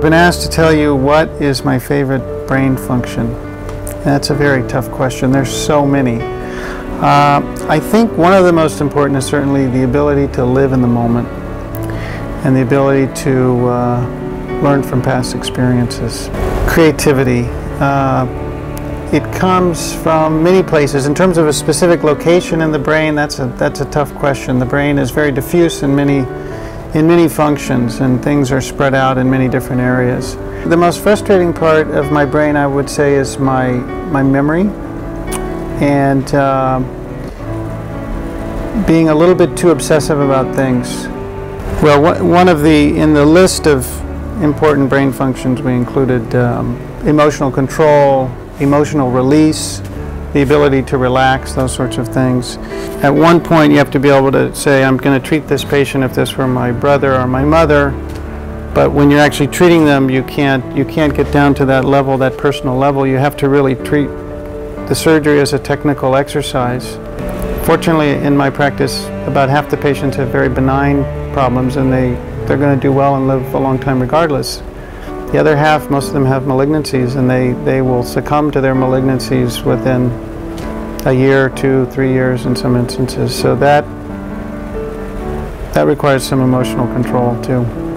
Been asked to tell you what is my favorite brain function. That's a very tough question. There's so many. Uh, I think one of the most important is certainly the ability to live in the moment and the ability to uh, learn from past experiences. Creativity. Uh, it comes from many places. In terms of a specific location in the brain, that's a, that's a tough question. The brain is very diffuse in many in many functions and things are spread out in many different areas. The most frustrating part of my brain I would say is my, my memory and uh, being a little bit too obsessive about things. Well, one of the, in the list of important brain functions we included um, emotional control, emotional release, the ability to relax, those sorts of things. At one point, you have to be able to say, I'm going to treat this patient if this were my brother or my mother. But when you're actually treating them, you can't, you can't get down to that level, that personal level. You have to really treat the surgery as a technical exercise. Fortunately, in my practice, about half the patients have very benign problems and they, they're going to do well and live a long time regardless. The other half, most of them have malignancies and they, they will succumb to their malignancies within a year, two, three years in some instances. So that, that requires some emotional control too.